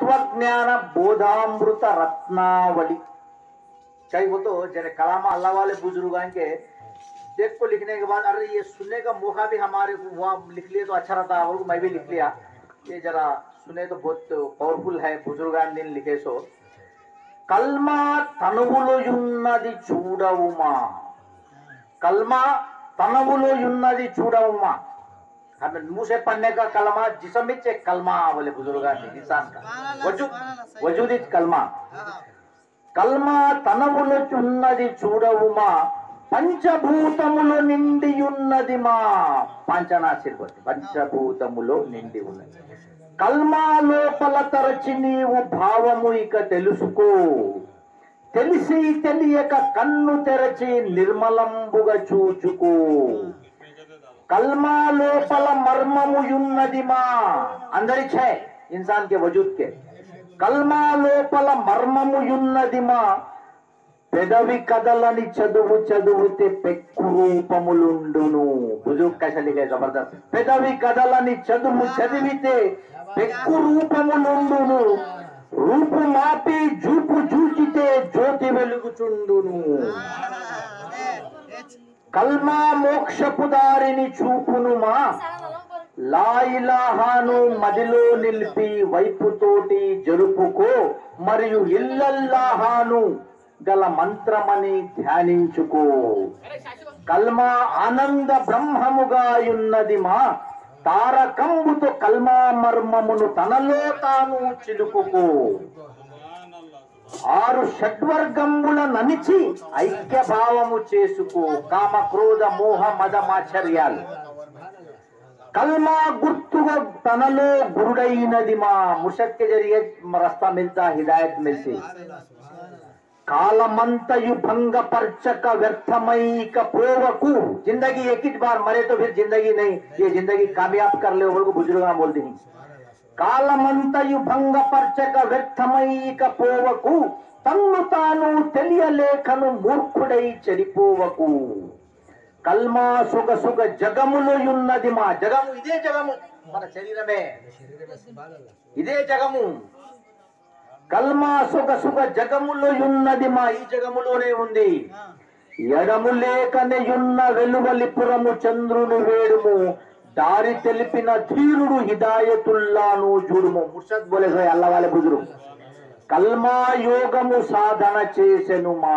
तत्वज्ञान बोधामृत रत्नावली कई वो तो जैसे कलाम अल्लाह वाले बुज़ुर्ग आएँगे, देख को लिखने के बाद, अरे ये सुनने का मौका भी हमारे को वहाँ लिख लिए तो अच्छा रहता, और मैं भी लिख लिया। ये जरा सुने तो बहुत पावरफुल है, बुज़ुर्ग दिन लिखे सो। कलमा तनुबुलो युन्नदी चूडउमा। कलमा तनुबुलो युन्नदी चूडउमा। हमें मुंह से पढ़ने का कलमा जिसम में चेक कलमा बोले बुजुर्गान ने इंसान का वजूद वजूद इज कलमा కల్మా తనవులు చున్నది చూడవుమా పంచభూతములు నిండి ఉన్నది మా పంచనాశిర్పతి పంచభూతములో నిండి ఉన్నది కల్మా లోపల తరచి నీవు భావము ఇక తెలుసుకో తెలిసి తెలియక కన్ను తెరచి నిర్మలంబుగా చూచుకో కల్మా లోపల మర్మము ఉన్నది మా. అందరి ఇన్సాన్ కే వజూద్ కే కల్మా లోపల మర్మము ఉన్నది మా. పెదవి కదలని చదువు చదువుతే పెక్కు రూపములుండును. బుజుక్ కైసలిగే జబర్దస్త్. పెదవి కదలని చదువు చదివితే పెక్కు రూపములుండును. రూపు మాపి జూపు జూచితే జ్యోతి వెలుగుచుండును. కల్మా మోక్షపు దారిని చూపును మా లాయిలాహాను మదిలో నిలిపి వైపుతోటి జరుపుకో మరియు ఇల్లల్లాహాను గల మంత్రమని ధ్యానించుకో. కల్మా ఆనంద బ్రహ్మముగా ఉన్నది మా తారకంబుతో కల్మా మర్మమును తనలో తాను చిలుకుకో. ఆరు షడ్వర్గంబుల ననిచి ఐక్య భావము చేసుకో కామ క్రోధ మోహ మద మాచర్యాలు కల్మా గుర్తుగా తనలో గురుడైనది మా ముషక్ के जरिए रास्ता मिलता हिदायत मिलती కాలమంతయు భంగపరచక వ్యర్థమైక పోవకు जिंदगी एक ही बार मरे तो फिर जिंदगी नहीं ये जिंदगी कामयाब कर ले को बुजुर्ग बोलते हैं కాలమంతయు భంగపరచక వ్యర్థమైక పోవకు తన్ను తాను తెలియలేఖను మూర్ఖుడై చెడిపోవకు. కల్మా సుగ సుగ జగములయున్నది మా జగము. ఇదే జగము మన శరీరమే. ఇదే జగము. కల్మా సుగ సుగ జగములయున్నది మా ఈ జగములోనే ఉంది. ఎడము లేకనెయున్న వెలువలిపురము చంద్రుని వేడుము. దారి తెలిపిన ధీరుడు హిదాయతుల్లాను చూడుము. ముర్షద్ బోలే అల్ల బుజురు. కల్మా యోగము సాధన చేసెను మా